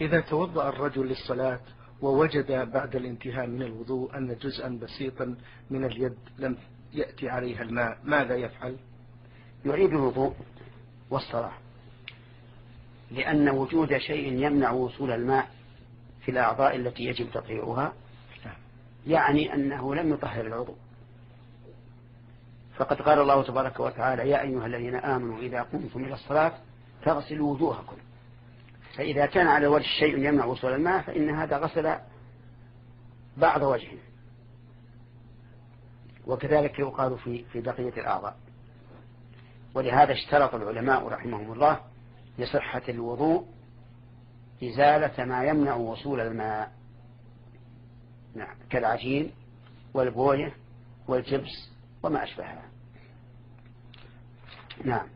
إذا توضأ الرجل للصلاة ووجد بعد الانتهاء من الوضوء أن جزءا بسيطا من اليد لم يأتي عليها الماء ماذا يفعل؟ يعيد الوضوء والصلاة لأن وجود شيء يمنع وصول الماء في الأعضاء التي يجب تطهيرها يعني أنه لم يطهر العضو. فقد قال الله تبارك وتعالى يا أيها الذين آمنوا إذا قمتم إلى الصلاة فاغسلوا وجوهكم. فإذا كان على الوجه شيء يمنع وصول الماء فإن هذا غسل بعض وجهه. وكذلك يقال في في بقية الأعضاء. ولهذا اشترط العلماء رحمهم الله لصحة الوضوء إزالة ما يمنع وصول الماء. نعم كالعجين والبوية والجبس وما أشبهها. نعم.